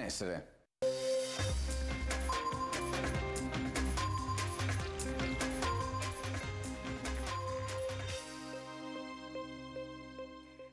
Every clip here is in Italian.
Essere.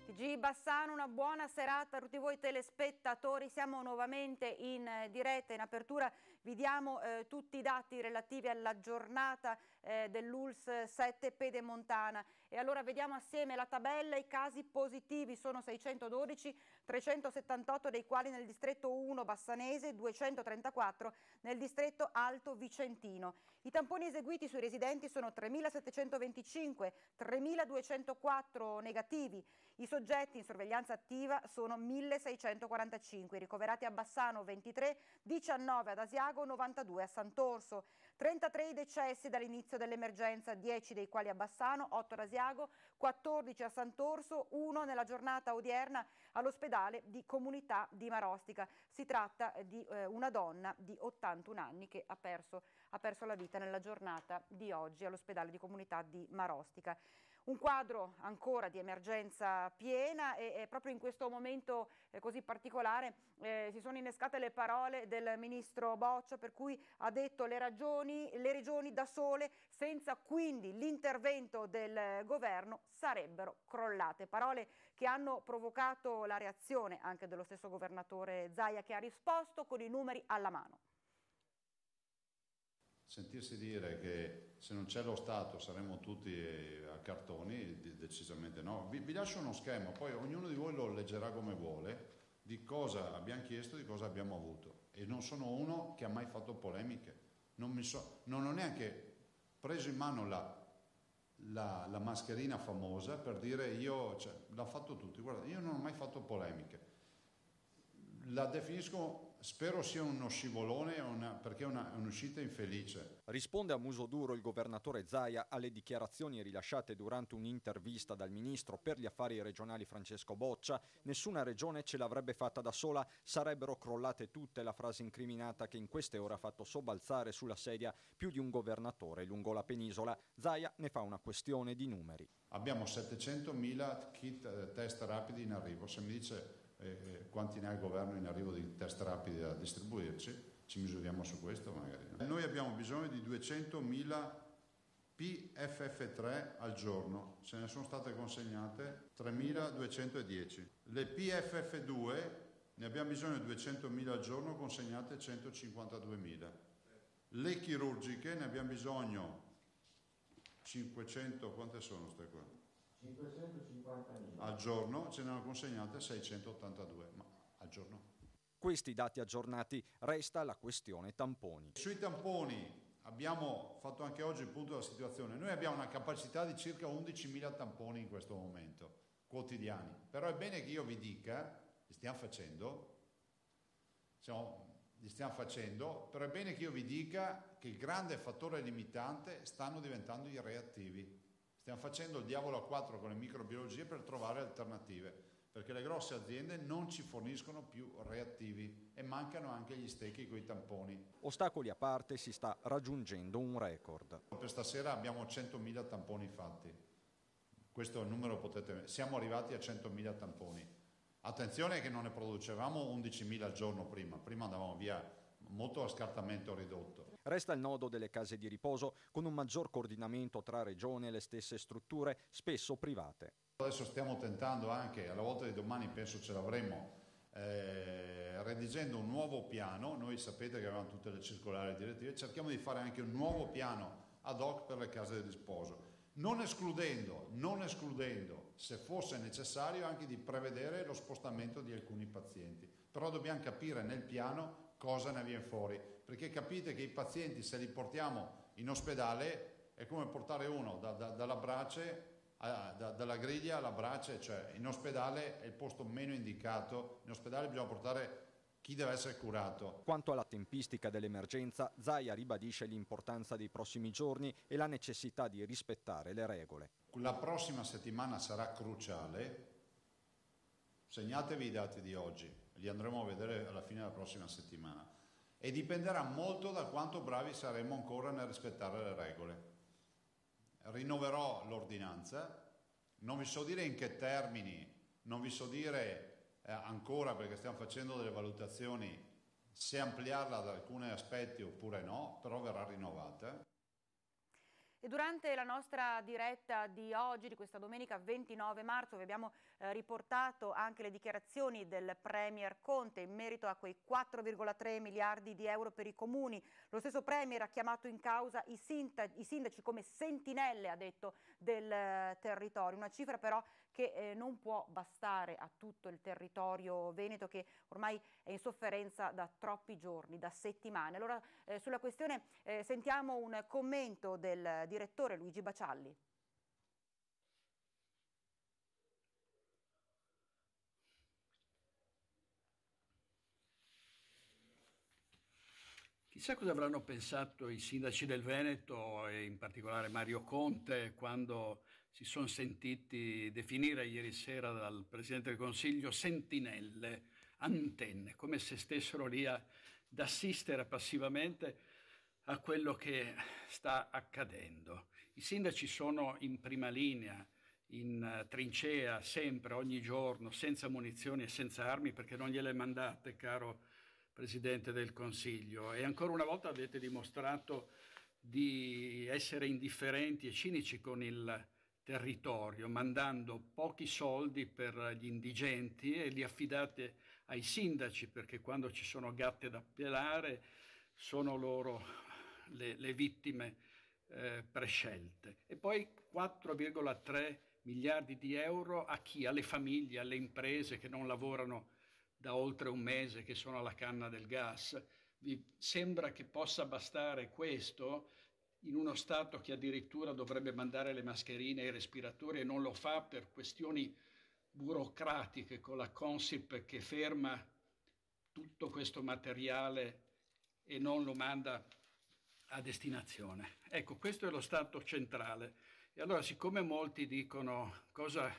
TG Bassano, una buona serata a tutti voi telespettatori, siamo nuovamente in eh, diretta, in apertura vi diamo eh, tutti i dati relativi alla giornata eh, dell'ULS 7 Pedemontana. E allora vediamo assieme la tabella, i casi positivi. Sono 612, 378 dei quali nel distretto 1 Bassanese, 234 nel distretto Alto Vicentino. I tamponi eseguiti sui residenti sono 3.725, 3.204 negativi, i soggetti in sorveglianza attiva sono 1645, ricoverati a Bassano 23, 19 ad Asiago, 92 a Sant'Orso, 33 i decessi dall'inizio dell'emergenza, 10 dei quali a Bassano, 8 ad Asiago, 14 a Sant'Orso, 1 nella giornata odierna all'ospedale di comunità di Marostica. Si tratta di eh, una donna di 81 anni che ha perso, ha perso la vita nella giornata di oggi all'ospedale di comunità di Marostica. Un quadro ancora di emergenza piena e, e proprio in questo momento eh, così particolare eh, si sono innescate le parole del ministro Boccia per cui ha detto le, ragioni, le regioni da sole senza quindi l'intervento del governo sarebbero crollate. Parole che hanno provocato la reazione anche dello stesso governatore Zaia che ha risposto con i numeri alla mano. Sentirsi dire che se non c'è lo Stato saremmo tutti eh, a cartoni, decisamente no. Vi, vi, lascio uno schema, poi ognuno di voi lo leggerà come vuole, di cosa abbiamo chiesto, di cosa abbiamo avuto. E non sono uno che ha mai fatto polemiche. Non, so, non ho neanche preso in mano la, la, la mascherina famosa per dire io, cioè, l'hanno fatto tutti, guarda, io non ho mai fatto polemiche la definisco, spero sia uno scivolone una, perché è, una, è un'uscita infelice. Risponde a muso duro il governatore Zaia alle dichiarazioni rilasciate durante un'intervista dal ministro per gli affari regionali Francesco Boccia. Nessuna regione ce l'avrebbe fatta da sola, sarebbero crollate tutte la frase incriminata che in queste ore ha fatto sobbalzare sulla sedia più di un governatore lungo la penisola. Zaia ne fa una questione di numeri. Abbiamo 700.000 kit eh, test rapidi in arrivo. Se mi dice eh, quanti ne ha il governo in arrivo di test rapidi da distribuirci, ci misuriamo su questo magari. Noi abbiamo bisogno di 200.000 PFF3 al giorno, ce ne sono state consegnate 3.210. Le PFF2 ne abbiamo bisogno di 200.000 al giorno, consegnate 152.000. Le chirurgiche ne abbiamo bisogno 500, quante sono queste qua? 550.000. Al giorno ce ne hanno consegnate 682, ma al giorno. Questi dati aggiornati resta la questione tamponi. Sui tamponi abbiamo fatto anche oggi il punto della situazione. Noi abbiamo una capacità di circa 11.000 tamponi in questo momento, quotidiani. Però è bene che io vi dica, li stiamo facendo, siamo, li stiamo facendo, però è bene che io vi dica che il grande fattore limitante stanno diventando i reattivi. Stiamo facendo il diavolo a quattro con le microbiologie per trovare alternative, perché le grosse aziende non ci forniscono più reattivi e mancano anche gli stecchi con i tamponi. Ostacoli a parte si sta raggiungendo un record. Per stasera abbiamo 100.000 tamponi fatti. Questo è il numero potete... Siamo arrivati a 100.000 tamponi. Attenzione che non ne producevamo 11.000 al giorno prima, prima andavamo via molto a scartamento ridotto. Resta il nodo delle case di riposo con un maggior coordinamento tra regioni e le stesse strutture, spesso private. Adesso stiamo tentando anche, alla volta di domani penso ce l'avremo, eh, redigendo un nuovo piano, noi sapete che avevamo tutte le circolari direttive, cerchiamo di fare anche un nuovo piano ad hoc per le case di riposo, non escludendo, non escludendo, se fosse necessario, anche di prevedere lo spostamento di alcuni pazienti. Però dobbiamo capire nel piano cosa ne viene fuori, perché capite che i pazienti se li portiamo in ospedale è come portare uno da, da, dalla brace a, da, dalla griglia alla brace, cioè in ospedale è il posto meno indicato, in ospedale bisogna portare chi deve essere curato. Quanto alla tempistica dell'emergenza, Zaia ribadisce l'importanza dei prossimi giorni e la necessità di rispettare le regole. La prossima settimana sarà cruciale, segnatevi i dati di oggi, li andremo a vedere alla fine della prossima settimana e dipenderà molto da quanto bravi saremo ancora nel rispettare le regole. Rinnoverò l'ordinanza, non vi so dire in che termini, non vi so dire eh, ancora perché stiamo facendo delle valutazioni se ampliarla ad alcuni aspetti oppure no, però verrà rinnovata. E durante la nostra diretta di oggi, di questa domenica 29 marzo, vi abbiamo eh, riportato anche le dichiarazioni del Premier Conte in merito a quei 4,3 miliardi di euro per i comuni. Lo stesso Premier ha chiamato in causa i, i sindaci come sentinelle, ha detto, del eh, territorio. Una cifra però che eh, non può bastare a tutto il territorio veneto che ormai è in sofferenza da troppi giorni, da settimane. Allora eh, sulla questione eh, sentiamo un commento del direttore Luigi Bacialli. Chissà cosa avranno pensato i sindaci del Veneto e in particolare Mario Conte quando si sono sentiti definire ieri sera dal Presidente del Consiglio sentinelle, antenne, come se stessero lì ad assistere passivamente a quello che sta accadendo. I sindaci sono in prima linea, in trincea, sempre, ogni giorno, senza munizioni e senza armi, perché non gliele mandate, caro Presidente del Consiglio. E ancora una volta avete dimostrato di essere indifferenti e cinici con il territorio, mandando pochi soldi per gli indigenti e li affidate ai sindaci, perché quando ci sono gatte da pelare sono loro le, le vittime eh, prescelte. E poi 4,3 miliardi di euro a chi? Alle famiglie, alle imprese che non lavorano da oltre un mese, che sono alla canna del gas. Vi sembra che possa bastare questo? in uno Stato che addirittura dovrebbe mandare le mascherine e i respiratori e non lo fa per questioni burocratiche con la Consip che ferma tutto questo materiale e non lo manda a destinazione. Ecco, questo è lo Stato centrale. E allora, siccome molti dicono cosa,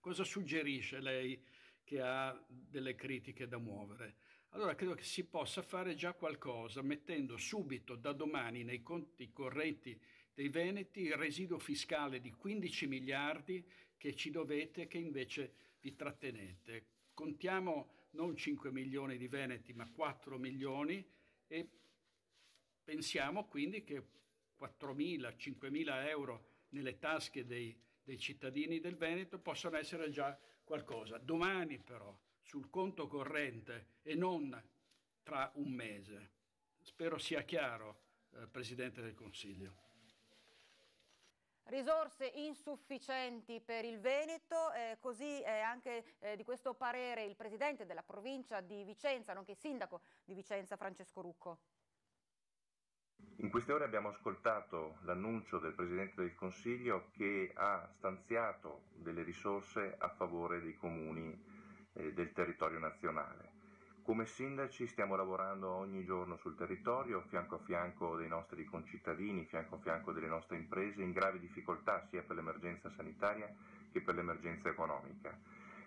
cosa suggerisce lei che ha delle critiche da muovere, allora credo che si possa fare già qualcosa mettendo subito da domani nei conti correnti dei Veneti il residuo fiscale di 15 miliardi che ci dovete, che invece vi trattenete. Contiamo non 5 milioni di Veneti, ma 4 milioni e pensiamo quindi che 4.000, 5.000 euro nelle tasche dei, dei cittadini del Veneto possano essere già qualcosa. Domani però sul conto corrente e non tra un mese. Spero sia chiaro, eh, Presidente del Consiglio. Risorse insufficienti per il Veneto, eh, così eh, anche eh, di questo parere il Presidente della provincia di Vicenza, nonché Sindaco di Vicenza, Francesco Rucco. In queste ore abbiamo ascoltato l'annuncio del Presidente del Consiglio che ha stanziato delle risorse a favore dei comuni eh, del territorio nazionale. Come sindaci stiamo lavorando ogni giorno sul territorio, fianco a fianco dei nostri concittadini, fianco a fianco delle nostre imprese in gravi difficoltà sia per l'emergenza sanitaria che per l'emergenza economica.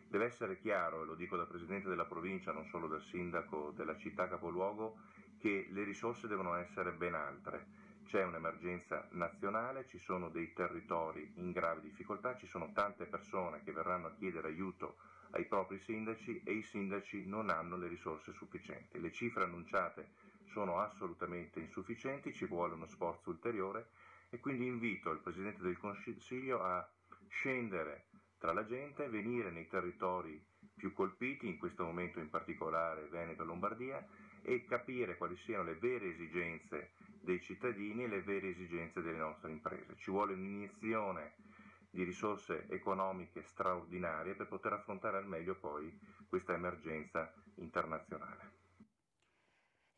Deve essere chiaro, e lo dico da Presidente della provincia, non solo dal Sindaco della città capoluogo, che le risorse devono essere ben altre. C'è un'emergenza nazionale, ci sono dei territori in gravi difficoltà, ci sono tante persone che verranno a chiedere aiuto ai propri sindaci e i sindaci non hanno le risorse sufficienti. Le cifre annunciate sono assolutamente insufficienti, ci vuole uno sforzo ulteriore e quindi invito il Presidente del Consiglio a scendere tra la gente, venire nei territori più colpiti, in questo momento in particolare Veneto e Lombardia, e capire quali siano le vere esigenze dei cittadini e le vere esigenze delle nostre imprese. Ci vuole un'iniezione di risorse economiche straordinarie per poter affrontare al meglio poi questa emergenza internazionale.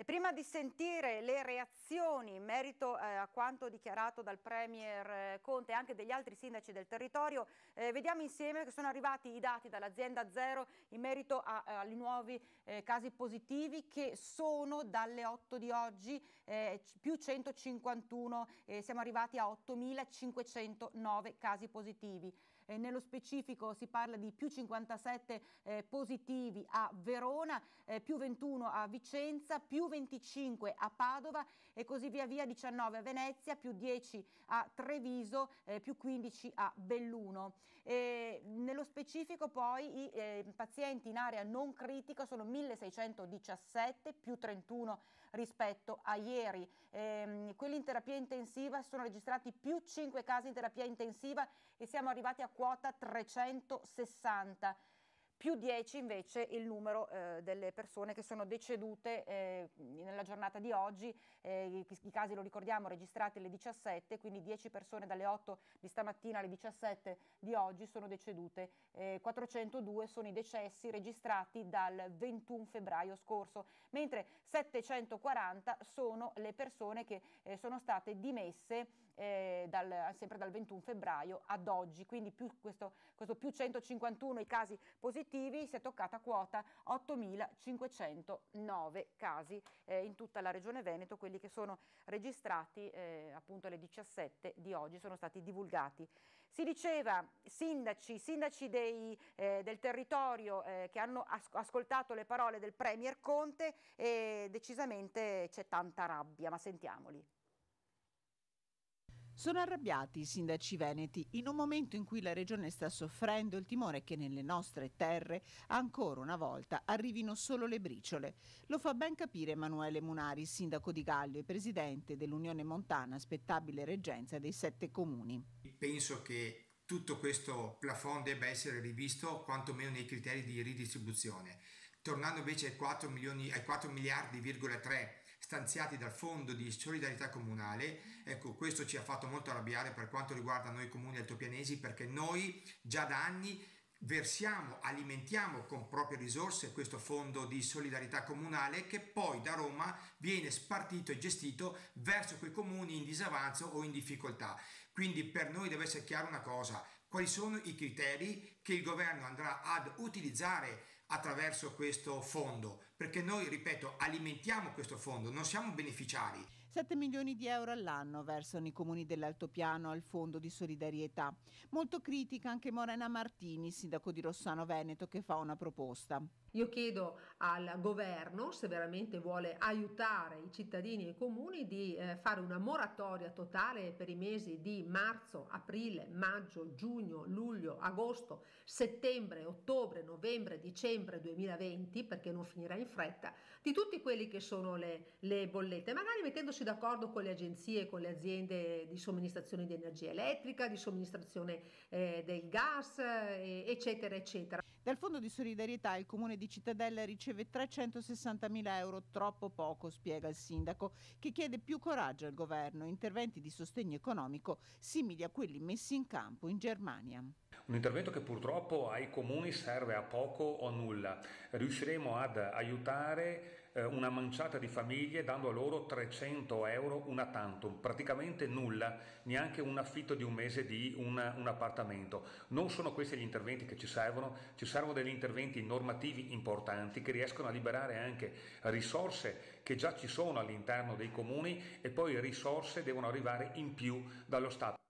E prima di sentire le reazioni in merito eh, a quanto dichiarato dal Premier eh, Conte e anche degli altri sindaci del territorio, eh, vediamo insieme che sono arrivati i dati dall'azienda Zero in merito a, ai nuovi eh, casi positivi che sono dalle 8 di oggi eh, più 151, siamo arrivati a 8.509 casi positivi. Eh, nello specifico si parla di più 57 eh, positivi a Verona, eh, più 21 a Vicenza, più 25 a Padova e così via via 19 a Venezia, più 10 a Treviso, eh, più 15 a Belluno. Nello specifico poi i eh, pazienti in area non critica sono 1617 più 31 rispetto a ieri. Eh, quelli in terapia intensiva sono registrati più 5 casi in terapia intensiva e siamo arrivati a quota 360 più 10 invece il numero eh, delle persone che sono decedute eh, nella giornata di oggi, eh, i, i, casi lo ricordiamo registrati alle 17, quindi 10 persone dalle 8 di stamattina alle 17 di oggi sono decedute, 402 sono i decessi registrati dal 21 febbraio scorso, mentre 740 sono le persone che eh, sono state dimesse eh, dal, sempre dal 21 febbraio ad oggi, quindi più questo, questo più 151 i casi positivi si è toccata quota 8.509 casi eh, in tutta la regione Veneto, quelli che sono registrati eh, appunto alle 17 di oggi sono stati divulgati. Si diceva sindaci, sindaci dei, eh, del territorio eh, che hanno as ascoltato le parole del Premier Conte e decisamente c'è tanta rabbia, ma sentiamoli. Sono arrabbiati i sindaci veneti in un momento in cui la regione sta soffrendo il timore che nelle nostre terre ancora una volta arrivino solo le briciole. Lo fa ben capire Emanuele Munari, sindaco di Gallio e presidente dell'Unione Montana Spettabile Reggenza dei sette comuni. Penso che tutto questo plafond debba essere rivisto quantomeno nei criteri di ridistribuzione. Tornando invece ai 4, milioni, ai 4 miliardi,3 stanziati dal Fondo di Solidarietà Comunale. Ecco, questo ci ha fatto molto arrabbiare per quanto riguarda noi comuni altopianesi perché noi già da anni versiamo, alimentiamo con proprie risorse questo fondo di solidarietà comunale che poi da Roma viene spartito e gestito verso quei comuni in disavanzo o in difficoltà. Quindi per noi deve essere chiara una cosa, quali sono i criteri che il governo andrà ad utilizzare attraverso questo fondo, perché noi, ripeto, alimentiamo questo fondo, non siamo beneficiari. 7 milioni di euro all'anno versano i comuni dell'altopiano al fondo di solidarietà. Molto critica anche Morena Martini, sindaco di Rossano Veneto, che fa una proposta. Io chiedo al governo, se veramente vuole aiutare i cittadini e i comuni, di eh, fare una moratoria totale per i mesi di marzo, aprile, maggio, giugno, luglio, agosto, settembre, ottobre, novembre, dicembre 2020, perché non finirà in fretta, di tutti quelli che sono le, le bollette, magari mettendosi d'accordo con le agenzie, con le aziende di somministrazione di energia elettrica, di somministrazione eh, del gas, eh, eccetera, eccetera. Dal Fondo di solidarietà il Comune di Cittadella riceve 360 mila euro, troppo poco, spiega il sindaco, che chiede più coraggio al governo, interventi di sostegno economico simili a quelli messi in campo in Germania. Un intervento che purtroppo ai comuni serve a poco o nulla. Riusciremo ad aiutare eh, una manciata di famiglie dando a loro 300 euro una tantum, praticamente nulla, neanche un affitto di un mese di un, un appartamento. Non sono questi gli interventi che ci servono, ci servono degli interventi normativi importanti che riescono a liberare anche risorse che già ci sono all'interno dei comuni e poi risorse devono arrivare in più dallo Stato.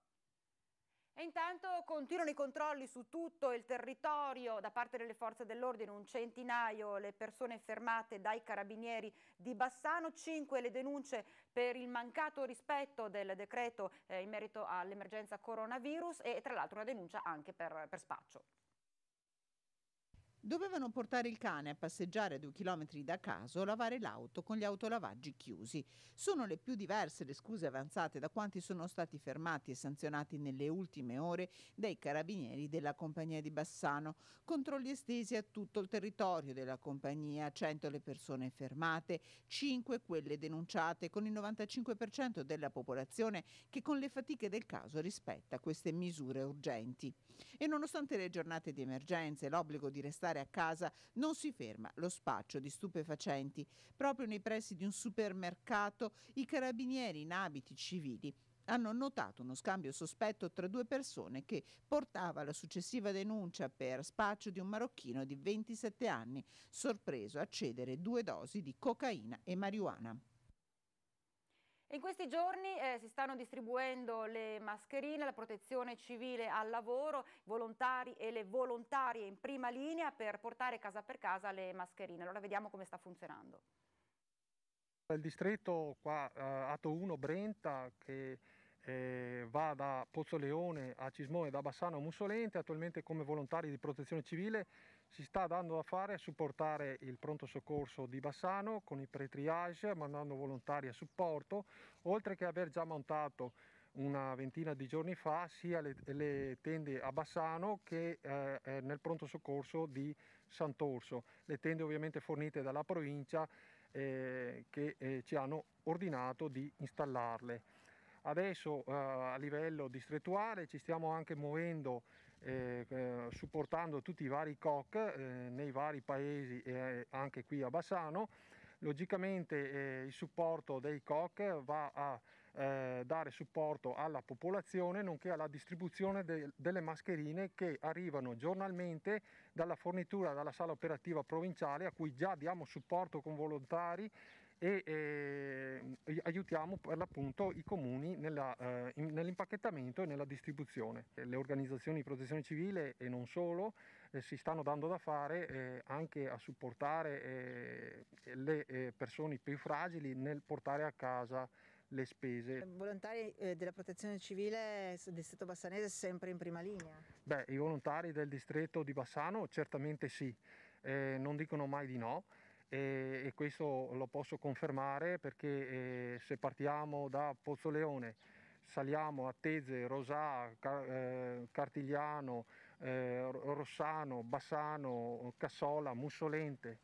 E intanto continuano i controlli su tutto il territorio da parte delle forze dell'ordine, un centinaio le persone fermate dai carabinieri di Bassano, cinque le denunce per il mancato rispetto del decreto eh, in merito all'emergenza coronavirus e tra l'altro una denuncia anche per, per spaccio. Dovevano portare il cane a passeggiare a due chilometri da casa o lavare l'auto con gli autolavaggi chiusi. Sono le più diverse le scuse avanzate da quanti sono stati fermati e sanzionati nelle ultime ore dai carabinieri della compagnia di Bassano. Controlli estesi a tutto il territorio della compagnia, 100 le persone fermate, 5 quelle denunciate, con il 95% della popolazione che con le fatiche del caso rispetta queste misure urgenti. E nonostante le giornate di emergenza e l'obbligo di restare a casa, non si ferma lo spaccio di stupefacenti. Proprio nei pressi di un supermercato, i carabinieri in abiti civili hanno notato uno scambio sospetto tra due persone che portava la successiva denuncia per spaccio di un marocchino di 27 anni, sorpreso a cedere due dosi di cocaina e marijuana. In questi giorni eh, si stanno distribuendo le mascherine, la protezione civile al lavoro, volontari e le volontarie in prima linea per portare casa per casa le mascherine. Allora vediamo come sta funzionando. Il distretto qua, eh, Atto 1 Brenta, che eh, va da Pozzoleone a Cismone, da Bassano a Mussolente, attualmente come volontari di protezione civile si sta dando da fare a supportare il pronto soccorso di Bassano con i pre-triage, mandando volontari a supporto, oltre che aver già montato una ventina di giorni fa sia le, le tende a Bassano che eh, eh, nel pronto soccorso di Sant'Orso, le tende ovviamente fornite dalla provincia eh, che eh, ci hanno ordinato di installarle. Adesso eh, a livello distrettuale ci stiamo anche muovendo supportando tutti i vari COC eh, nei vari paesi e anche qui a Bassano. Logicamente eh, il supporto dei COC va a eh, dare supporto alla popolazione nonché alla distribuzione de delle mascherine che arrivano giornalmente dalla fornitura dalla sala operativa provinciale a cui già diamo supporto con volontari e eh, aiutiamo per l'appunto i comuni eh, nell'impacchettamento e nella distribuzione. Le organizzazioni di protezione civile e non solo eh, si stanno dando da fare eh, anche a supportare eh, le eh, persone più fragili nel portare a casa le spese. Volontari della protezione civile del distretto bassanese sempre in prima linea? Beh, i volontari del distretto di Bassano certamente sì, non dicono mai di no e, e questo lo posso confermare perché eh, se partiamo da Pozzoleone saliamo a Teze, Rosà, eh, Cartigliano, eh, Rossano, Bassano, Cassola, Mussolente,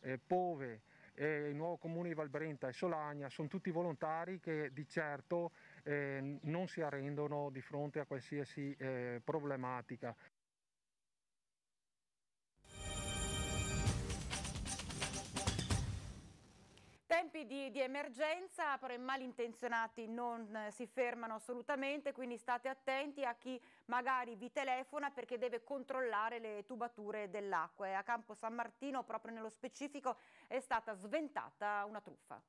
eh, Pove, il nuovo comune di Valbrenta e Solagna sono tutti volontari che di certo non si arrendono di fronte a qualsiasi problematica. Tempi di, di, emergenza, però i malintenzionati non eh, si fermano assolutamente, quindi state attenti a chi magari vi telefona perché deve controllare le tubature dell'acqua. A Campo San Martino, proprio nello specifico, è stata sventata una truffa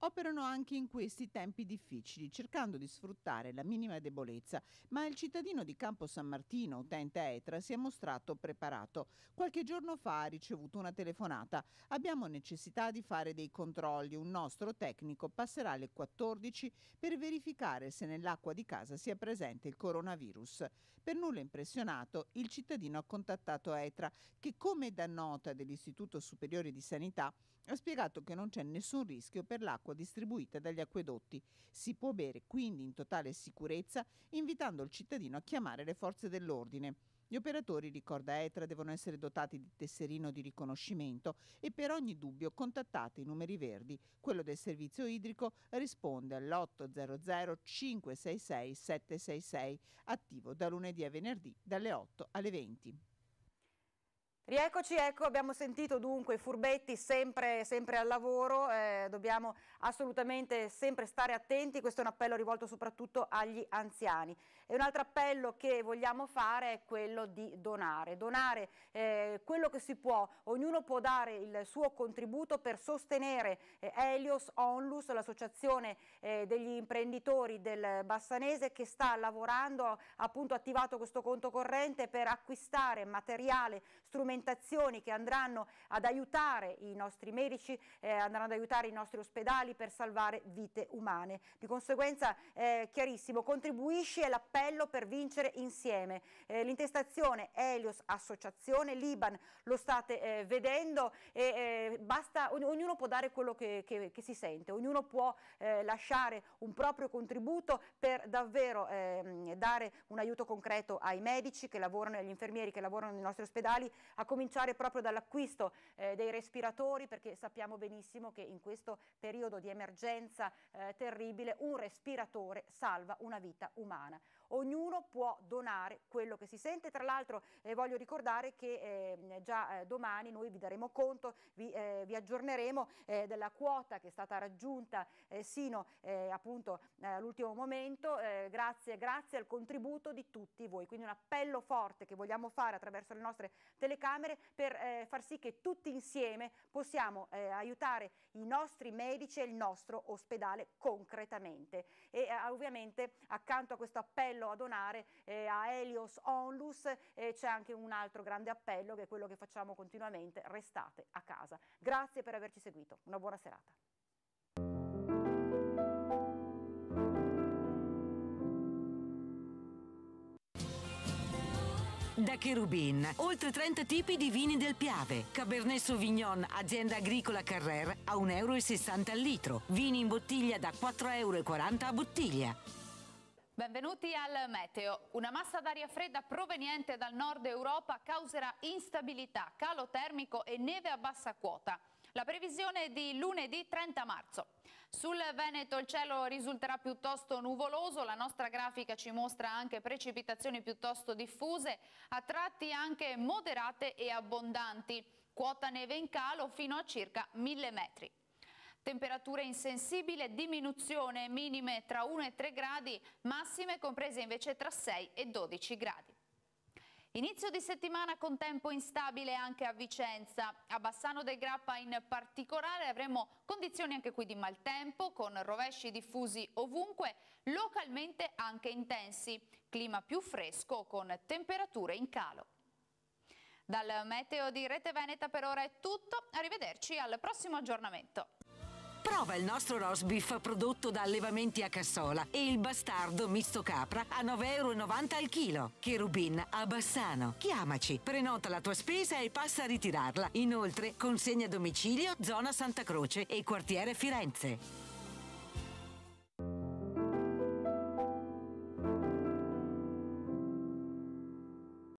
operano anche in questi tempi difficili, cercando di sfruttare la minima debolezza, ma il cittadino di Campo San Martino, utente ETRA, si è mostrato preparato. Qualche giorno fa ha ricevuto una telefonata. Abbiamo necessità di fare dei controlli. Un nostro tecnico passerà alle 14 per verificare se nell'acqua di casa sia presente il coronavirus. Per nulla impressionato, il cittadino ha contattato ETRA, che come da nota dell'Istituto Superiore di Sanità ha spiegato che non c'è nessun rischio per l'acqua distribuita dagli acquedotti. Si può bere quindi in totale sicurezza, invitando il cittadino a chiamare le forze dell'ordine. Gli operatori, ricorda Etra, devono essere dotati di tesserino di riconoscimento e per ogni dubbio contattate i numeri verdi. Quello del servizio idrico risponde all'800 566 766, attivo da lunedì a venerdì dalle 8 alle 20. Rieccoci, ecco, abbiamo sentito dunque i furbetti sempre, sempre al lavoro, eh, dobbiamo assolutamente sempre stare attenti, questo è un appello rivolto soprattutto agli anziani. E un altro appello che vogliamo fare è quello di donare, donare eh, quello che si può, ognuno può dare il suo contributo per sostenere eh, Helios Onlus, l'associazione eh, degli imprenditori del Bassanese che sta lavorando, ha appunto attivato questo conto corrente per acquistare materiale, strumentazioni che andranno ad aiutare i nostri medici, eh, andranno ad aiutare i nostri ospedali per salvare vite umane. Di conseguenza, eh, chiarissimo, contribuisci all'appello appello per vincere insieme. Eh, l'intestazione Helios Associazione Liban lo state eh, vedendo e eh, basta, ognuno può dare quello che, che, che si sente, ognuno può eh, lasciare un proprio contributo per davvero ehm, dare un aiuto concreto ai medici che lavorano e agli infermieri che lavorano nei nostri ospedali, a cominciare proprio dall'acquisto eh, dei respiratori perché sappiamo benissimo che in questo periodo di emergenza eh, terribile un respiratore salva una vita umana. Ognuno può donare quello che si sente. Tra l'altro eh, voglio ricordare che eh, già eh, domani noi vi daremo conto, vi, eh, vi aggiorneremo eh, della quota che è stata raggiunta sino appunto all'ultimo momento, grazie, grazie al contributo di tutti voi. Quindi un appello forte che vogliamo fare attraverso le nostre telecamere per far sì che tutti insieme possiamo aiutare i nostri medici e il nostro ospedale concretamente. E ovviamente accanto a questo appello a donare a Helios Onlus c'è anche un altro grande appello che è quello che facciamo continuamente, restate a casa. Grazie per averci seguito, una buona serata. Da Cherubin, oltre 30 tipi di vini del Piave. Cabernet Sauvignon, azienda agricola Carrer, a 1,60 euro al litro. Vini in bottiglia da 4,40 euro a bottiglia. Benvenuti al meteo. Una massa d'aria fredda proveniente dal nord Europa causerà instabilità, calo termico e neve a bassa quota. La previsione è di lunedì 30 marzo. Sul Veneto il cielo risulterà piuttosto nuvoloso, la nostra grafica ci mostra anche precipitazioni piuttosto diffuse, a tratti anche moderate e abbondanti. Quota neve in calo fino a circa 1000 metri. Temperature insensibile, diminuzione minime tra 1 e 3 gradi, massime comprese invece tra 6 e 12 gradi. Inizio di settimana con tempo instabile anche a Vicenza. A Bassano del Grappa in particolare avremo condizioni anche qui di maltempo con rovesci diffusi ovunque, localmente anche intensi. Clima più fresco con temperature in calo. Dal meteo di Rete Veneta per ora è tutto, arrivederci al prossimo aggiornamento. Prova il nostro roast beef prodotto da allevamenti a Cassola e il bastardo misto capra a 9,90 euro al chilo. Cherubin a Bassano. Chiamaci, prenota la tua spesa e passa a ritirarla. Inoltre, consegna a domicilio zona Santa Croce e quartiere Firenze.